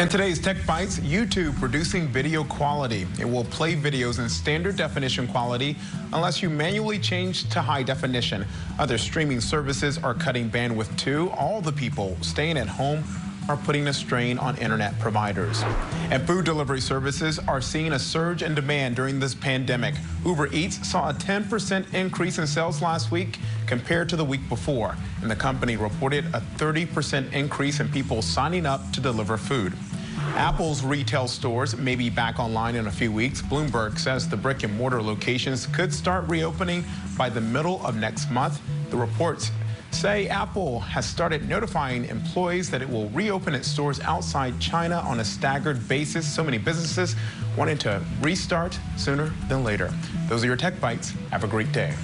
In today's Tech Bites, YouTube producing video quality. It will play videos in standard definition quality unless you manually change to high definition. Other streaming services are cutting bandwidth too. All the people staying at home are putting a strain on internet providers. And food delivery services are seeing a surge in demand during this pandemic. Uber Eats saw a 10% increase in sales last week compared to the week before. And the company reported a 30% increase in people signing up to deliver food. Apple's retail stores may be back online in a few weeks. Bloomberg says the brick and mortar locations could start reopening by the middle of next month. The reports say Apple has started notifying employees that it will reopen its stores outside China on a staggered basis. So many businesses wanting to restart sooner than later. Those are your Techbytes. Have a great day.